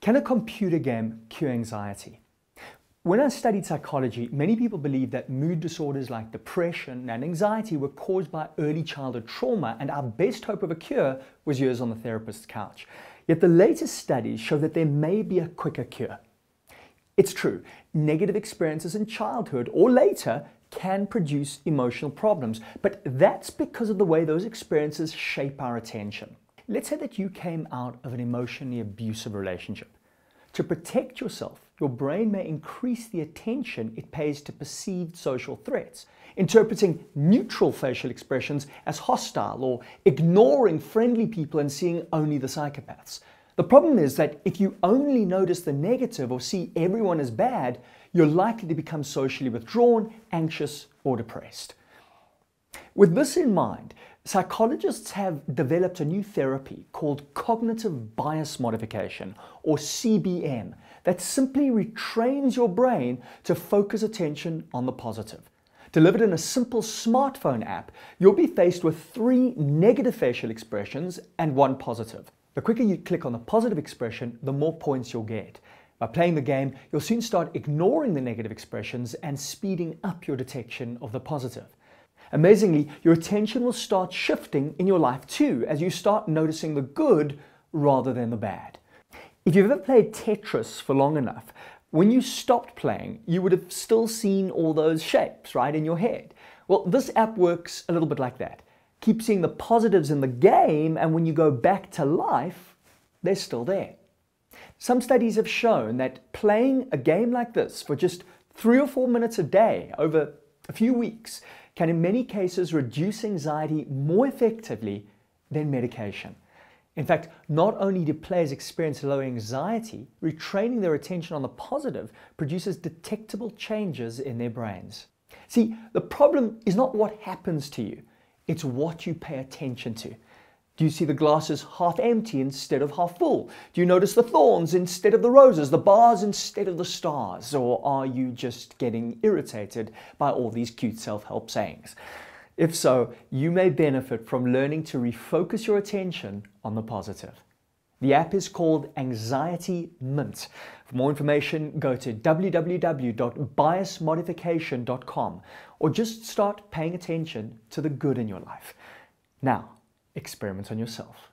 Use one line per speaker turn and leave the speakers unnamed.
Can a computer game cure anxiety? When I studied psychology, many people believed that mood disorders like depression and anxiety were caused by early childhood trauma, and our best hope of a cure was years on the therapist's couch. Yet the latest studies show that there may be a quicker cure. It's true, negative experiences in childhood or later can produce emotional problems, but that's because of the way those experiences shape our attention. Let's say that you came out of an emotionally abusive relationship. To protect yourself, your brain may increase the attention it pays to perceived social threats, interpreting neutral facial expressions as hostile or ignoring friendly people and seeing only the psychopaths. The problem is that if you only notice the negative or see everyone as bad, you're likely to become socially withdrawn, anxious, or depressed. With this in mind, Psychologists have developed a new therapy called cognitive bias modification, or CBM, that simply retrains your brain to focus attention on the positive. Delivered in a simple smartphone app, you'll be faced with three negative facial expressions and one positive. The quicker you click on the positive expression, the more points you'll get. By playing the game, you'll soon start ignoring the negative expressions and speeding up your detection of the positive. Amazingly, your attention will start shifting in your life too as you start noticing the good rather than the bad. If you've ever played Tetris for long enough, when you stopped playing, you would have still seen all those shapes, right, in your head. Well, this app works a little bit like that. Keep seeing the positives in the game, and when you go back to life, they're still there. Some studies have shown that playing a game like this for just three or four minutes a day over a few weeks can in many cases reduce anxiety more effectively than medication. In fact, not only do players experience low anxiety, retraining their attention on the positive produces detectable changes in their brains. See, the problem is not what happens to you, it's what you pay attention to. Do you see the glasses half empty instead of half full? Do you notice the thorns instead of the roses, the bars instead of the stars? Or are you just getting irritated by all these cute self help sayings? If so, you may benefit from learning to refocus your attention on the positive. The app is called Anxiety Mint. For more information, go to www.biasmodification.com or just start paying attention to the good in your life. Now, experiments on yourself.